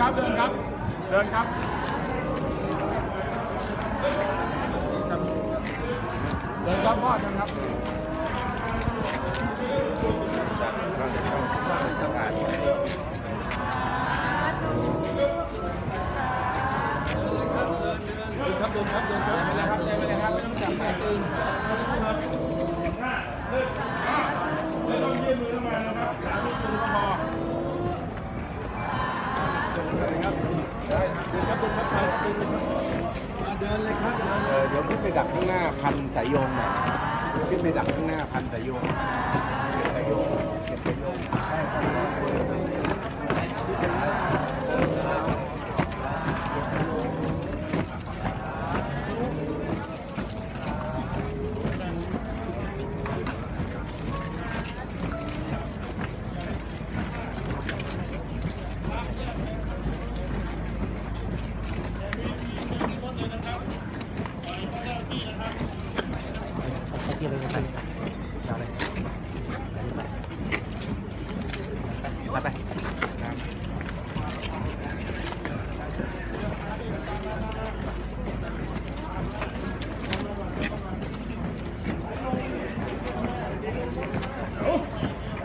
ครับ เดินครับ เดินครับเดินครับพ่อเดินครับเดินครับเดินครับเดินครับ เออเดี๋ยวขึ้นไปดักข้างหน้าพันสายโยงหน่อยขึ้นไปดักข้างหน้าพันสายโยงสายโยงเก็บสายโยงไป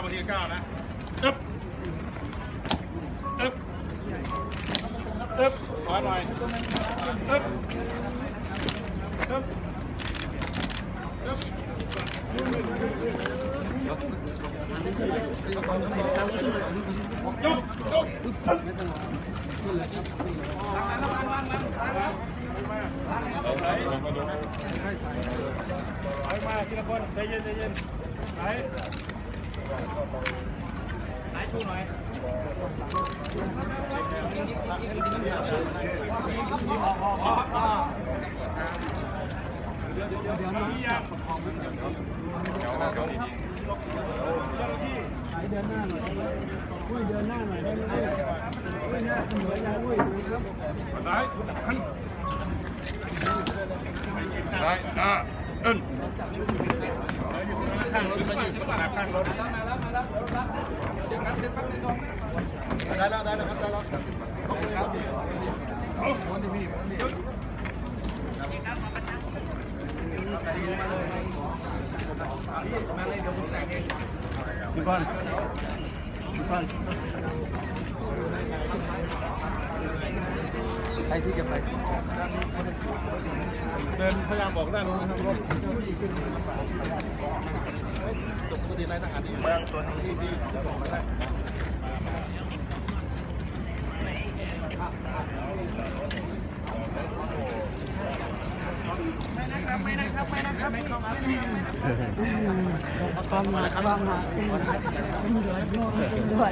ก้านาทีเก้านะตึ๊บตึ๊บตึ๊บขอหน่อยตึ๊บตึ๊บยกยกไปมาทีละคนใจเย็นใจเย็นไป ไปเดินหน้าหน่อยอุ้ยเดินหน้าหน่อยได้ไหมอุ้ยหน้าเสมอยังอุ้ยดูครับซ้ายหันซ้ายอ่าเอิ้นข้างรถมาอยู่ข้างรถ ได้แล้วได้แล้วครับได้แล้วเอาเลยครับเอา พี่ก้อนพี่ก้อนใค รที่จะไปเดินพยายามบอกด้านนู้นนะครับรถปกตินายทหารที่ที่ที่บอกมาได้ความหมายความหมายเป็นเหลือด้วย